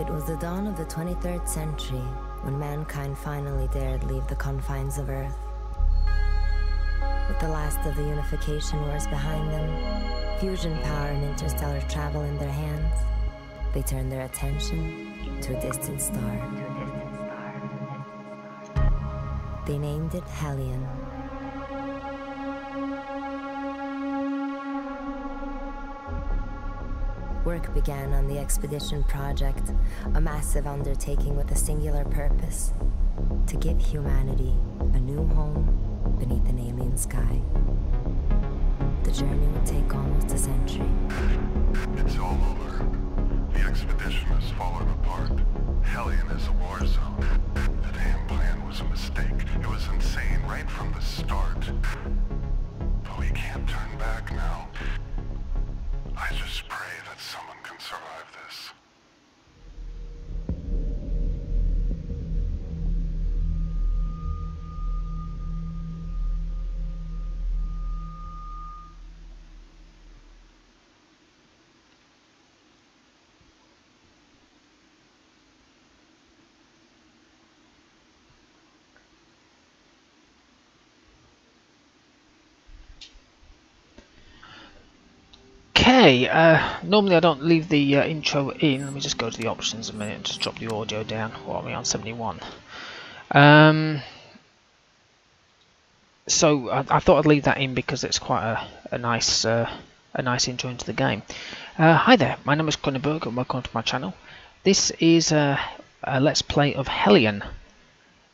It was the dawn of the 23rd century when mankind finally dared leave the confines of Earth. With the last of the unification wars behind them, fusion power and interstellar travel in their hands, they turned their attention to a distant star. They named it Hellion. Work began on the expedition project, a massive undertaking with a singular purpose to give humanity a new home beneath an alien sky. The journey would take almost a century. It's all over. The expedition has fallen apart. Hellion is a war zone. The damn plan was a mistake. It was insane right from the start. But we can't turn back now. I just pray that someone can survive this. Okay, uh, normally I don't leave the uh, intro in. Let me just go to the options a minute and just drop the audio down. What are we on 71? Um, so I, I, thought I'd leave that in because it's quite a, a nice uh, a nice intro into the game. Uh, hi there, my name is Kronenbourg and welcome to my channel. This is a, a Let's Play of Hellion.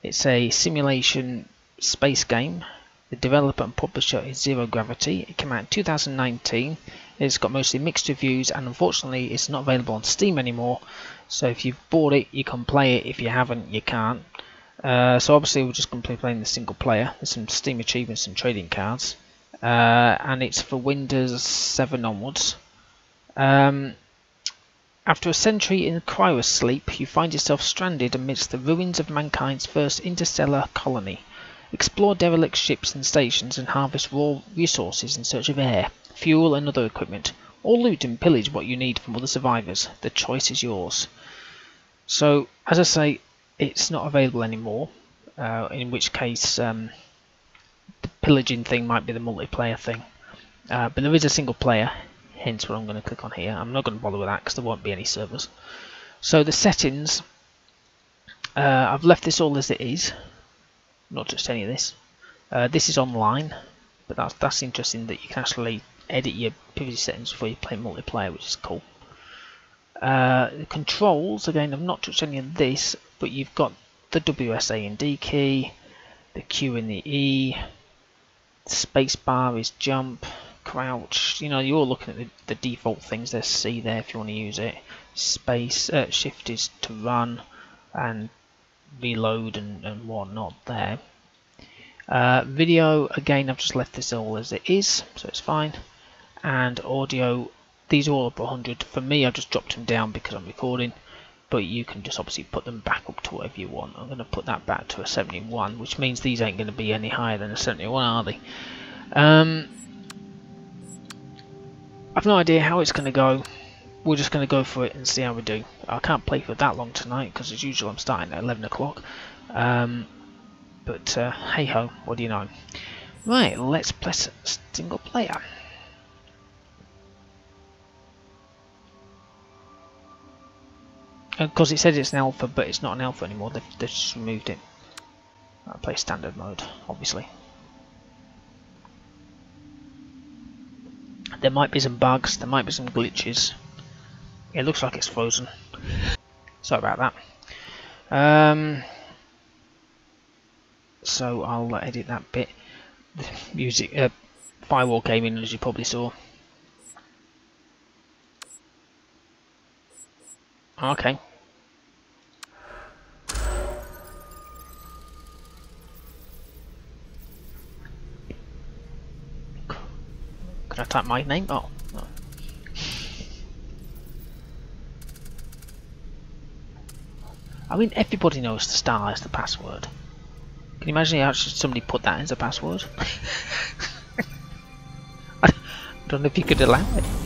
It's a simulation space game. The developer and publisher is Zero Gravity. It came out in 2019. It's got mostly mixed reviews and unfortunately it's not available on Steam anymore. So if you've bought it, you can play it. If you haven't, you can't. Uh, so obviously we're just going to be playing the single player. There's some Steam achievements and trading cards. Uh, and it's for Windows 7 onwards. Um, after a century in cryosleep, you find yourself stranded amidst the ruins of mankind's first interstellar colony. Explore derelict ships and stations and harvest raw resources in search of air, fuel and other equipment, or loot and pillage what you need from other survivors. The choice is yours. So, as I say, it's not available anymore, uh, in which case um, the pillaging thing might be the multiplayer thing. Uh, but there is a single player, hence what I'm going to click on here. I'm not going to bother with that because there won't be any servers. So the settings, uh, I've left this all as it is, not just any of this. Uh, this is online, but that's, that's interesting that you can actually edit your privacy settings before you play multiplayer, which is cool. Uh, the controls, again, I've not touched any of this, but you've got the WSA and D key, the Q and the E, space bar is jump, crouch, you know, you're looking at the, the default things, there's C there if you want to use it, space, uh, shift is to run, and reload and, and whatnot there. Uh, video, again, I've just left this all as it is, so it's fine. And audio, these are all up 100. For me, I've just dropped them down because I'm recording, but you can just obviously put them back up to whatever you want. I'm going to put that back to a 71, which means these ain't going to be any higher than a 71, are they? Um, I've no idea how it's going to go. We're just going to go for it and see how we do. I can't play for that long tonight because as usual I'm starting at 11 o'clock. Um, but uh, hey ho, what do you know? Right, let's play single player. Because it says it's an alpha, but it's not an alpha anymore. They've, they've just removed it. I'll play standard mode, obviously. There might be some bugs, there might be some glitches. It looks like it's frozen. Sorry about that. Um, so I'll edit that bit. The music, uh, firewall came in as you probably saw. Okay. Can I type my name? Oh. No. I mean, everybody knows the star is the password. Can you imagine how somebody put that as a password? I don't know if you could allow it.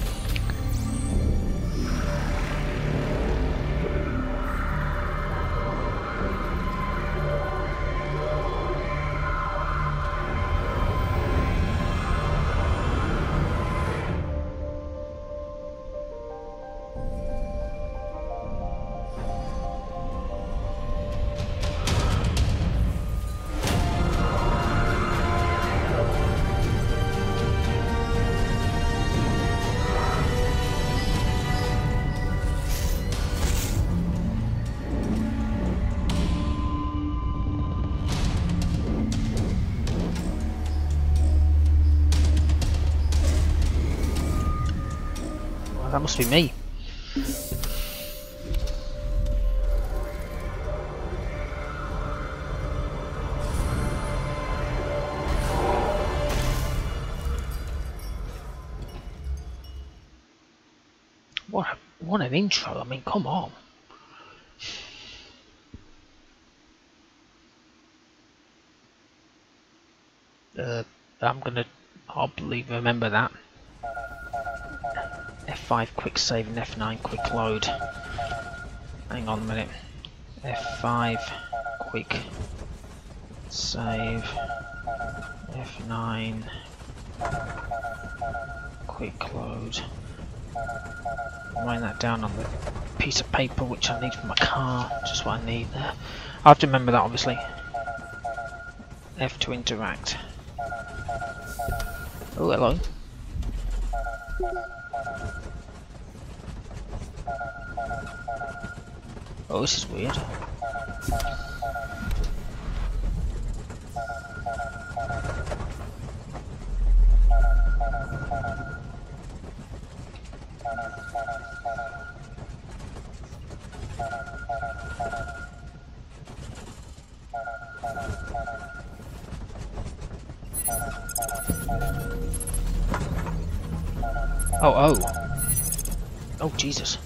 That must be me. What a, what an intro, I mean, come on. Uh, I'm gonna, believe, remember that. F5 quick save and F9 quick load. Hang on a minute. F5 quick save. F9 quick load. Write that down on the piece of paper which I need for my car. Just what I need there. I have to remember that obviously. F to interact. Oh, hello. Oh, this is weird. Oh, oh. Oh, Jesus.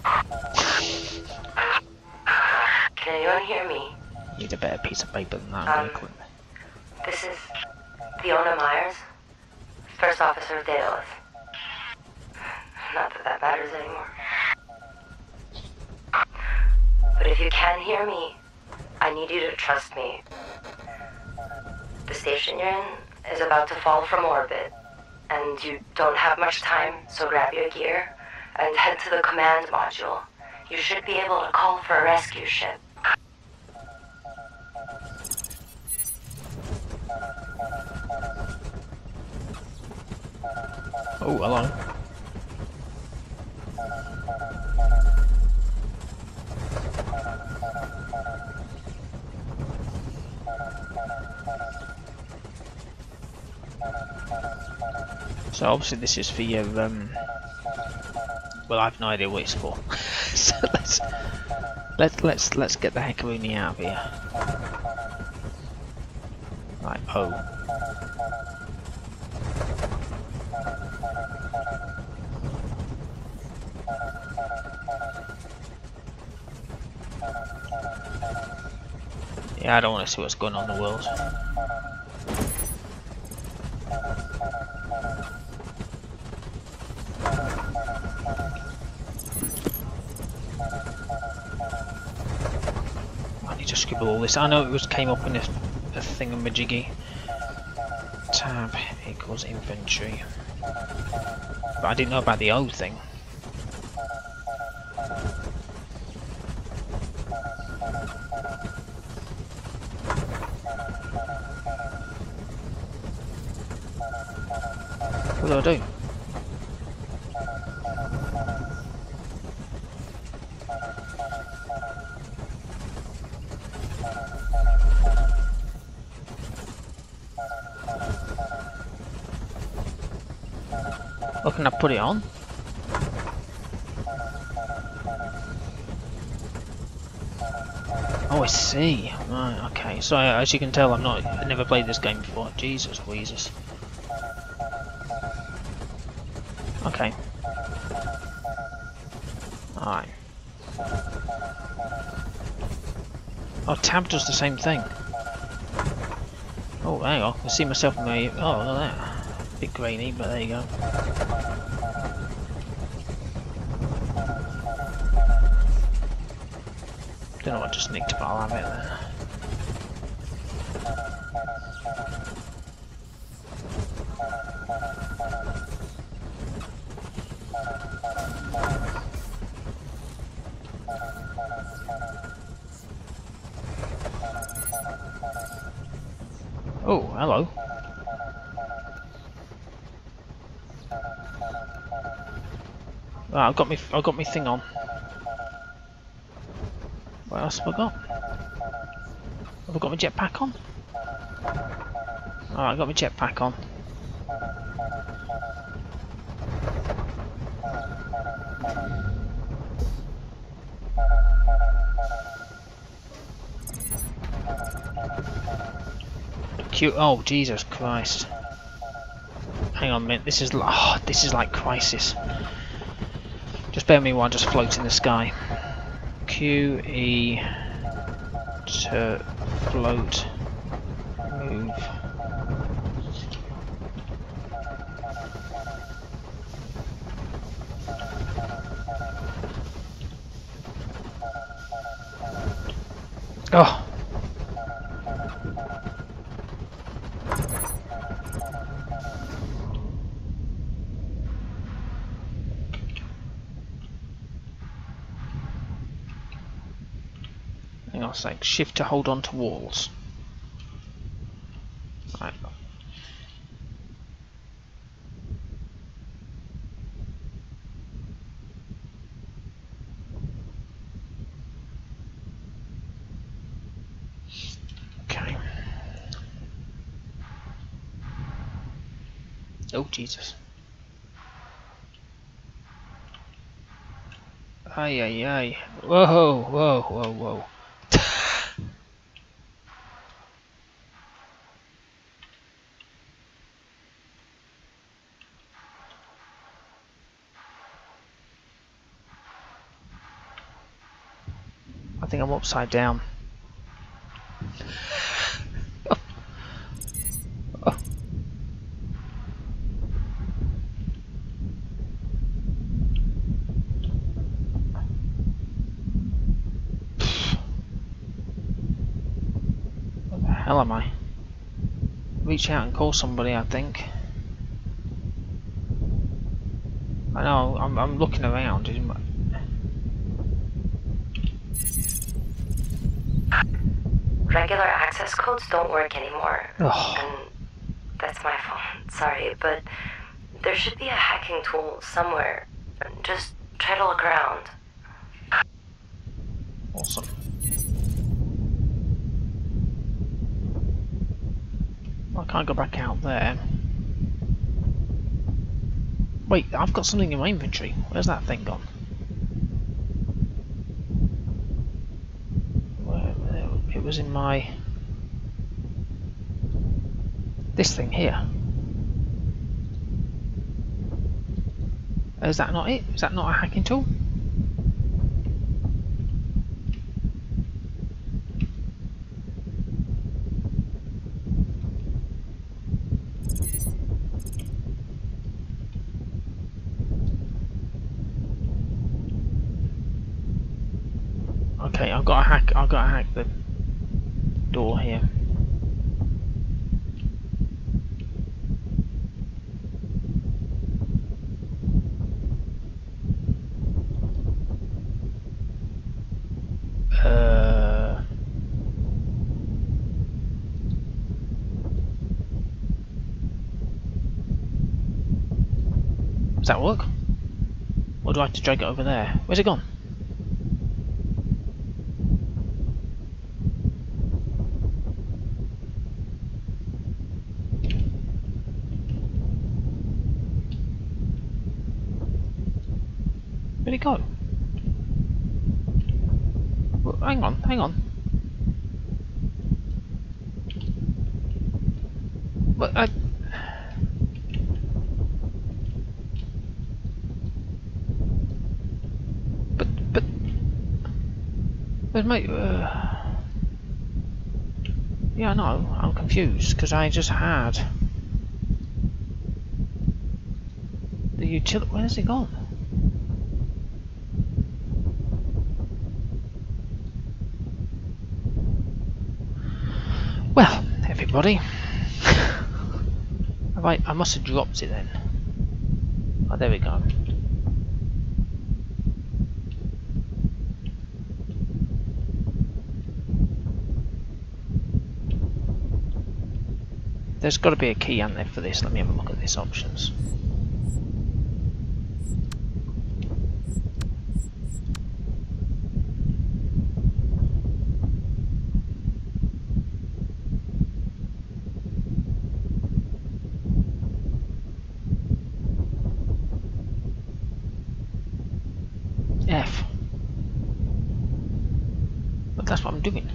Anyone hear me? Need a better piece of paper than that. Um. This is Fiona Myers, first officer of Daedalus. Not that that matters anymore. But if you can hear me, I need you to trust me. The station you're in is about to fall from orbit, and you don't have much time, so grab your gear and head to the command module. You should be able to call for a rescue ship. Oh, hello. So obviously this is for your um well I've no idea what it's for. so let's let's let's let's get the heckaroonie out of here. Right, oh. I don't want to see what's going on in the world. I need to scribble all this. I know it was came up in a, a thingamajiggy. Tab equals inventory. But I didn't know about the O thing. Do I do? Oh, can I put it on? Oh, I see. Right, okay. So as you can tell, I'm not. I never played this game before. Jesus, Weezus. Okay. Alright. Oh, tab does the same thing. Oh, hang on. I see myself in my. Oh, look at that. Bit grainy, but there you go. Don't know what just nicked, but I'll have it there. Right, I've got me I've got me thing on. What else have I got? Have I got my jetpack on? Alright, I got my jetpack on. Cute. Oh, Jesus Christ! Hang on a minute. This is oh, this is like crisis. Just bear me just float in the sky. Q E to float move. Oh. A sec. Shift to hold on to walls. Right. Okay. Oh Jesus. Ay ay ay. Whoa, whoa, whoa, whoa. Think I'm upside down. Where the hell am I? Reach out and call somebody, I think. I know, I'm, I'm looking around. Is my- Regular access codes don't work anymore. Ugh. And that's my fault. Sorry, but there should be a hacking tool somewhere. Just try to look around. Awesome. I can't go back out there. Wait, I've got something in my inventory. Where's that thing gone? Where, where- it was in my... This thing here. Oh, is that not it? Is that not a hacking tool? Okay, I've got to hack. I've got to hack the door here. Uh. Does that work? Or do I have to drag it over there? Where's it gone? Where'd it go? Well, hang on, hang on. But I. But but. Where's my? Uh... Yeah, no, I'm confused because I just had the utility. Where's it gone? Well, everybody, I, I must have dropped it then. Oh, there we go. There's got to be a key on there for this. Let me have a look at this options. F. But that's what I'm doing.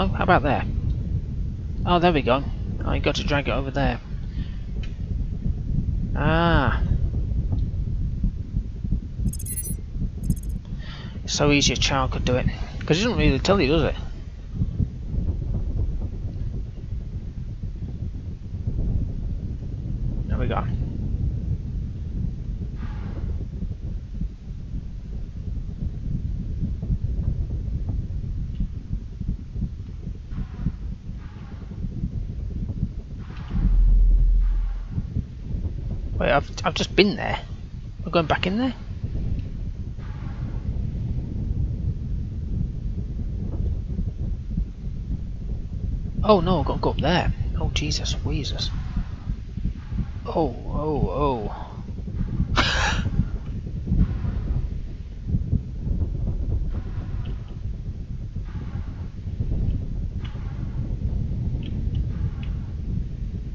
No? How about there? Oh, there we go. I got to drag it over there. Ah. So easy a child could do it. Because it doesn't really tell you, does it? There we go. Wait, I've I've just been there. I'm going back in there. Oh no, I've got to go up there. Oh Jesus, Weezus. Oh, oh, oh.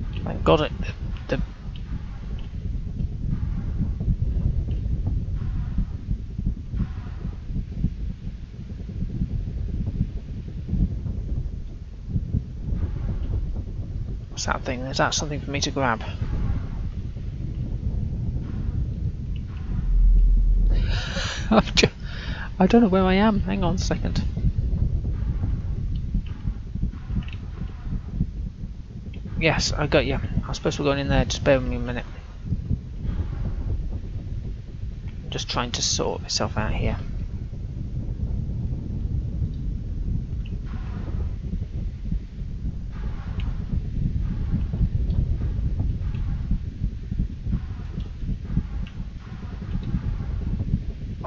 Thank God it, That thing? Is that something for me to grab? I don't know where I am. Hang on a second. Yes, I got you. I suppose we're going in there. Just bear with me a minute. I'm just trying to sort myself out here.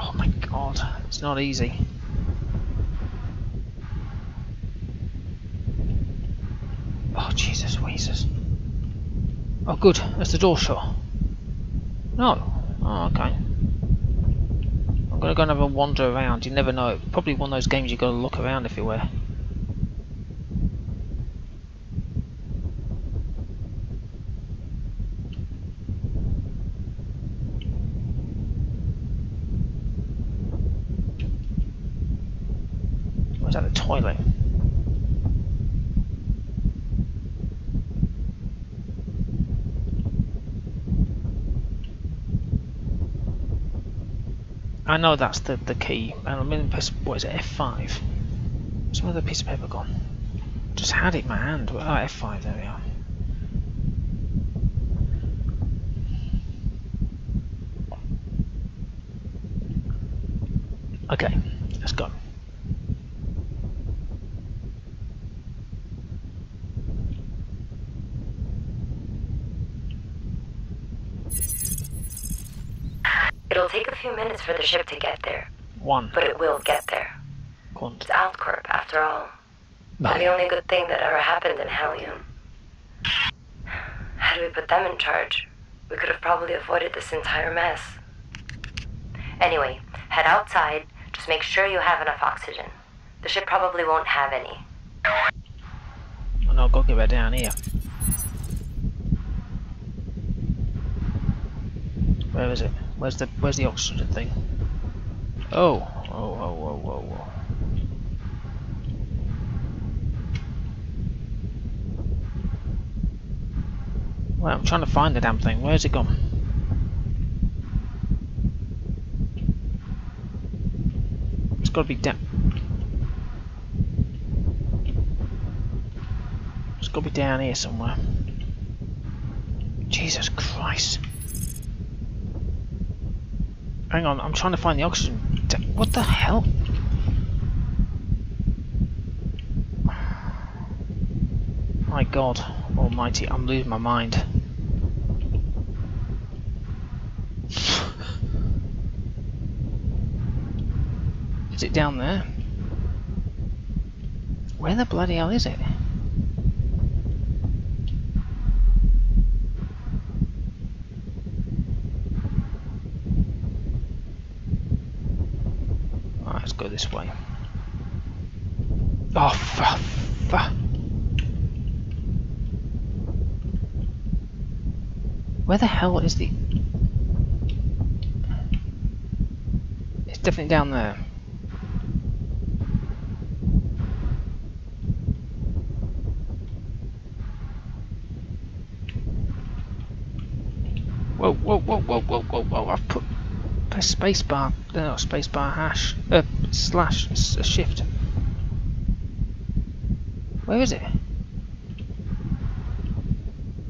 Oh my god, it's not easy. Oh Jesus, Weezus. Oh good, that's the door shut. No. Oh, okay. I'm gonna go and have a wander around, you never know. Probably one of those games you've gotta look around everywhere. Was that the toilet? I know that's the, the key. And I'm in what is it, F5? Where's my other piece of paper gone? Just had it in my hand. Oh, F5, there we are. Okay, let's go. It'll take a few minutes for the ship to get there, One. but it will get there. Quant. It's Altcorp, after all. No. The only good thing that ever happened in Hellion. Had we put them in charge, we could have probably avoided this entire mess. Anyway, head outside. Just make sure you have enough oxygen. The ship probably won't have any. No, got to get back down here. Where is it? Where's the where's the oxygen thing? Oh, oh, oh, oh, oh, oh. Well, I'm trying to find the damn thing. Where's it gone? It's got to be down. It's got to be down here somewhere. Jesus Christ. Hang on, I'm trying to find the oxygen. What the hell? My God almighty, I'm losing my mind. Is it down there? Where the bloody hell is it? go this way. Oh, fuck. Where the hell is the... It's definitely down there. Whoa, whoa, whoa, whoa, whoa, whoa, whoa, I've put... Press spacebar... No, spacebar hash. Uh, slash, a shift. Where is it?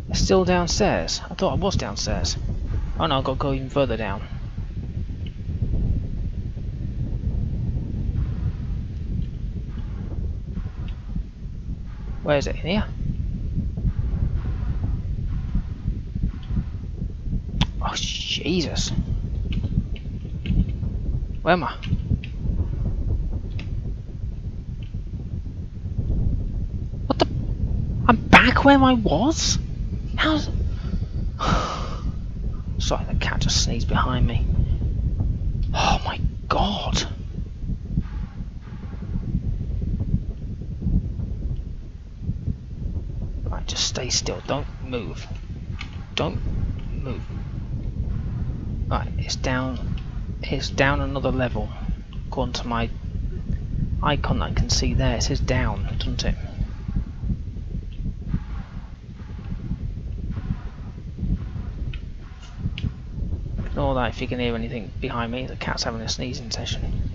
It's still downstairs. I thought I was downstairs. Oh no, I've got to go even further down. Where is it? In here? Oh, Jesus. Where am I? What the? I'm back where I was? How's... Sorry, the cat just sneezed behind me. Oh my god. Right, just stay still. Don't move. Don't move. Right, it's down. It's down another level. According to my icon I can see there, it says down, doesn't it? Ignore that if you can hear anything behind me. The cat's having a sneezing session.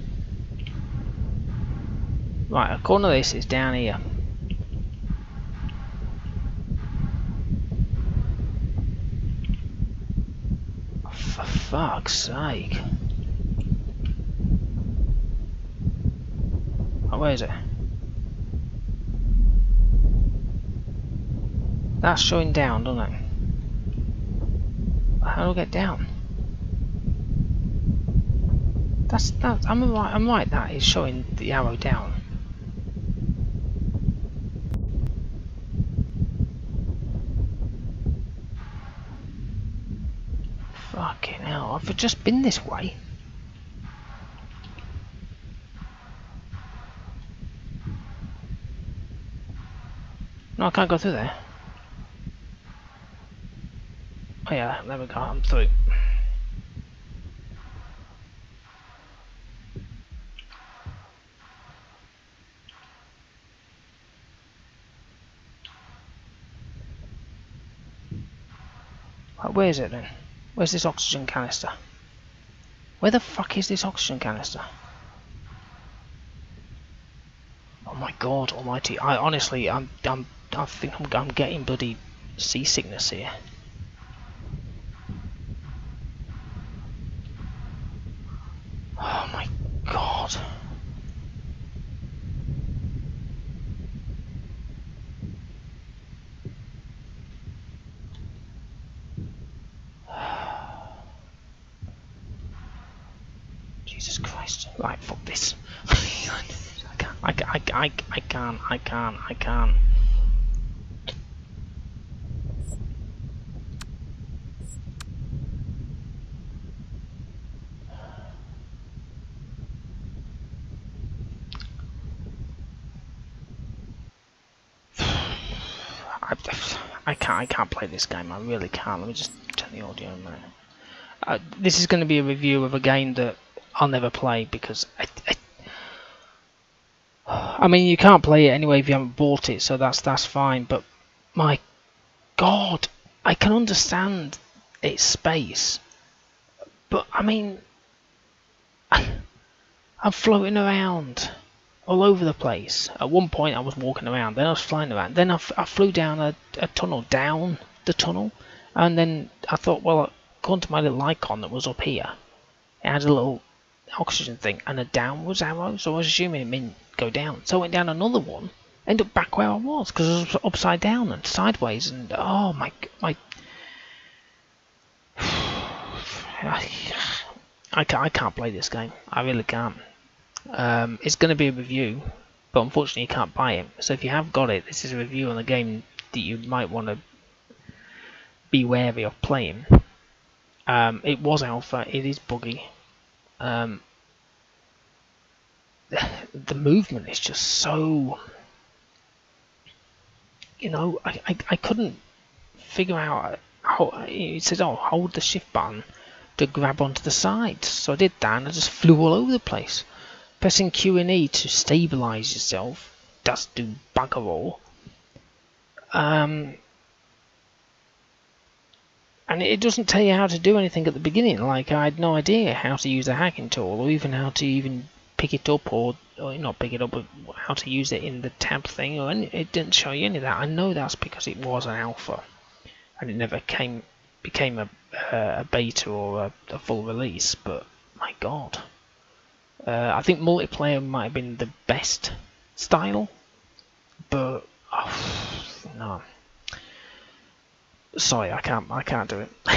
Right, a corner of this is down here. For fuck's sake. Oh, where is it? That's showing down, doesn't it? How do I get down? That's that. I'm right. I'm right. That is showing the arrow down. Fucking hell! I've just been this way. No, I can't go through there. Oh yeah, there we go. I'm through. Where is it then? Where's this oxygen canister? Where the fuck is this oxygen canister? Oh my god almighty, I honestly, I'm, I'm, I think I'm, I'm getting bloody seasickness here. Oh my god. Jesus Christ. Right, fuck this. I can't, I, I, can't, I can't, I can't. I, can't, I can't play this game. I really can't. Let me just turn the audio a minute. Uh, this is going to be a review of a game that I'll never play because I, I mean you can't play it anyway if you haven't bought it, so that's that's fine. But my God, I can understand its space, but I mean, I'm floating around all over the place. At one point I was walking around, then I was flying around, then I, flew down a, a tunnel, down the tunnel, and then I thought, well, according to my little icon that was up here, it had a little oxygen thing and a downwards arrow, so I was assuming it meant go down. So I went down another one, ended up back where I was because I was upside down and sideways, and oh my my. I can't, I can't play this game. I really can't. Um, it's going to be a review, but unfortunately you can't buy it. So if you have got it, this is a review on the game that you might want to be wary of playing. Um, it was alpha. It is buggy. Um, the movement is just so. You know, I, I, I couldn't figure out how. It says, oh, hold the shift button to grab onto the sides. So I did that and I just flew all over the place. Pressing Q and E to stabilize yourself does do bugger all. Um, and it doesn't tell you how to do anything at the beginning. Like I had no idea how to use a hacking tool, or even how to even pick it up, or, or not pick it up, but how to use it in the tab thing. Or it didn't show you any of that. I know that's because it was an alpha, and it never came became a, uh, a beta or a, a, full release. But my God, uh, I think multiplayer might have been the best style, but oh, no sorry, I can't, I can't do it.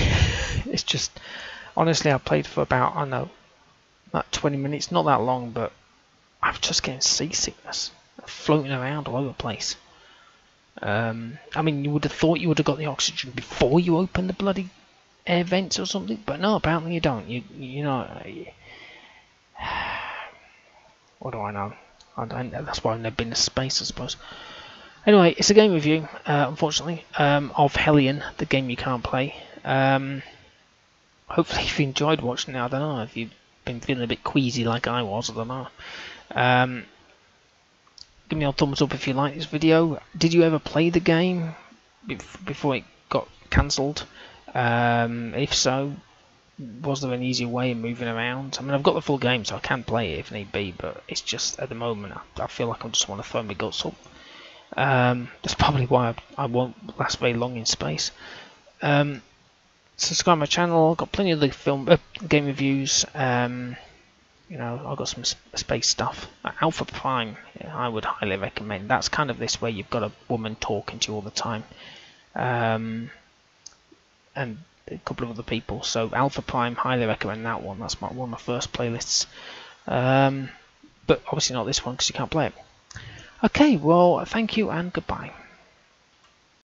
it's just, honestly, I played for about, I know, about 20 minutes, not that long, but I was just getting seasickness, floating around all over the place. Um, I mean, you would have thought you would have got the oxygen before you opened the bloody air vents or something, but no, apparently you don't. You, you know, what do I know? I don't, that's why I've never been to space, I suppose. Anyway, it's a game review, uh, unfortunately, um, of Hellion, the game you can't play. Um, hopefully if you've enjoyed watching it, I don't know, if you've been feeling a bit queasy like I was, I don't know. Um, give me a thumbs up if you like this video. Did you ever play the game before it got cancelled? Um, if so, was there an easier way of moving around? I mean, I've got the full game, so I can play it if need be, but it's just at the moment I, I feel like I just want to throw my guts up. Um, that's probably why I, I, won't last very long in space. Um, subscribe my channel. I've got plenty of the film uh, game reviews. Um, you know, I've got some space stuff. Alpha Prime, I would highly recommend. That's kind of this where you've got a woman talking to you all the time, um, and a couple of other people. So Alpha Prime, highly recommend that one. That's my, one of my first playlists. Um, but obviously not this one because you can't play it. Okay, well, thank you and goodbye.